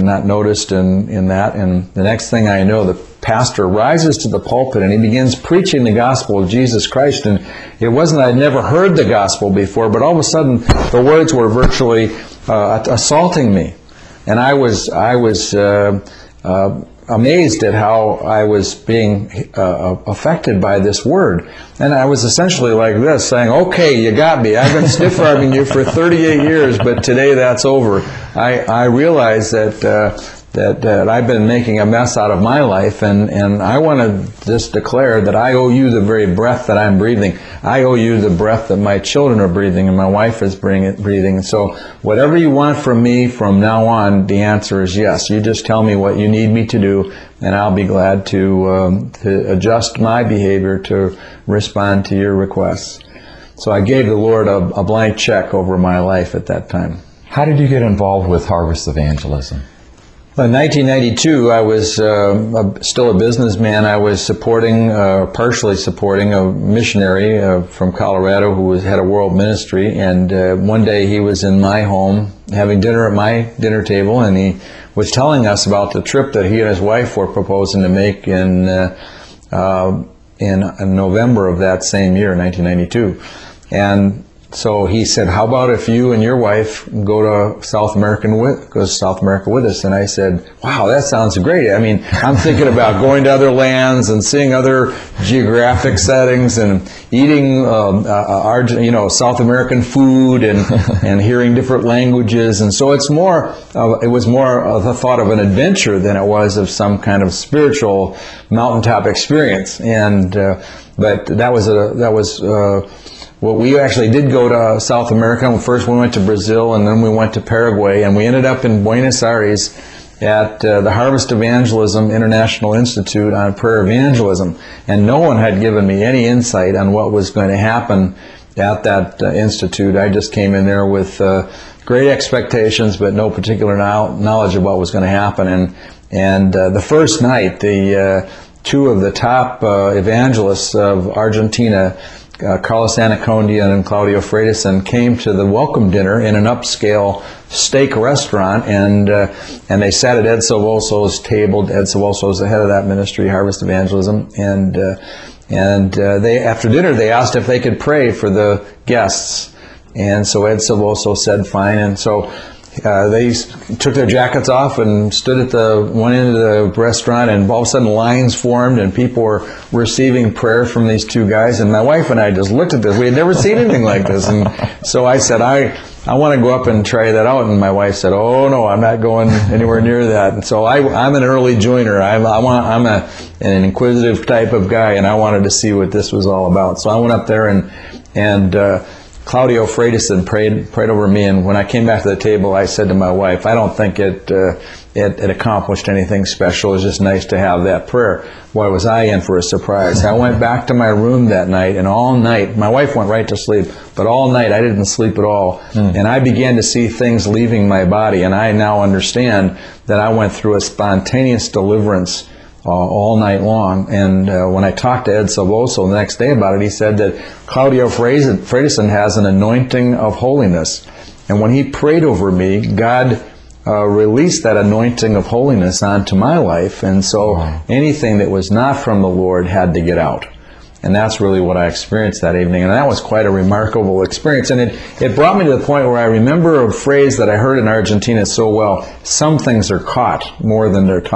not noticed in, in that. And the next thing I know, the pastor rises to the pulpit and he begins preaching the gospel of Jesus Christ. And it wasn't I'd never heard the gospel before, but all of a sudden the words were virtually uh, assaulting me. And I was, I was uh, uh, amazed at how I was being uh, affected by this word. And I was essentially like this, saying, okay, you got me. I've been stiff arming you for 38 years, but today that's over. I, I realized that uh, that, that I've been making a mess out of my life, and, and I want to just declare that I owe you the very breath that I'm breathing. I owe you the breath that my children are breathing and my wife is breathing. So, whatever you want from me from now on, the answer is yes. You just tell me what you need me to do, and I'll be glad to, um, to adjust my behavior to respond to your requests. So, I gave the Lord a, a blank check over my life at that time. How did you get involved with Harvest Evangelism? In 1992, I was uh, a, still a businessman. I was supporting, uh, partially supporting a missionary uh, from Colorado who was, had a world ministry. And uh, one day he was in my home having dinner at my dinner table, and he was telling us about the trip that he and his wife were proposing to make in uh, uh, in, in November of that same year, 1992. And so he said, "How about if you and your wife go to South America with go to South America with us?" And I said, "Wow, that sounds great. I mean, I'm thinking about going to other lands and seeing other geographic settings and eating, um, uh, our, you know, South American food and and hearing different languages. And so it's more, it was more of a thought of an adventure than it was of some kind of spiritual mountaintop experience. And uh, but that was a that was." Well, we actually did go to South America. First, we went to Brazil, and then we went to Paraguay, and we ended up in Buenos Aires at uh, the Harvest Evangelism International Institute on prayer evangelism. And no one had given me any insight on what was going to happen at that uh, institute. I just came in there with uh, great expectations, but no particular knowledge of what was going to happen. And and uh, the first night, the uh, two of the top uh, evangelists of Argentina uh, Carlos Annacondia and Claudio Freidzon came to the welcome dinner in an upscale steak restaurant, and uh, and they sat at Ed Silvoso's table. Ed Silvoso is the head of that ministry, Harvest Evangelism, and uh, and uh, they after dinner they asked if they could pray for the guests, and so Ed Silvoso said fine, and so uh, they took their jackets off and stood at the one end of the restaurant, and all of a sudden lines formed, and people were receiving prayer from these two guys. And my wife and I just looked at this. We had never seen anything like this, and so I said, "I I want to go up and try that out." And my wife said, "Oh no, I'm not going anywhere near that." And so I, am an early joiner. I, I want I'm a an inquisitive type of guy, and I wanted to see what this was all about. So I went up there and and. Uh, Claudio Freidzon prayed prayed over me, and when I came back to the table, I said to my wife, "I don't think it uh, it, it, accomplished anything special. It was just nice to have that prayer." Why was I in for a surprise? I went back to my room that night, and all night, my wife went right to sleep, but all night I didn't sleep at all, mm. and I began to see things leaving my body, and I now understand that I went through a spontaneous deliverance uh, all night long. And uh, when I talked to Ed Silvoso the next day about it, he said that Claudio Freidzon has an anointing of holiness. And when he prayed over me, God uh, released that anointing of holiness onto my life. And so wow. anything that was not from the Lord had to get out. And that's really what I experienced that evening. And that was quite a remarkable experience. And it, it brought me to the point where I remember a phrase that I heard in Argentina so well some things are caught more than they're taught.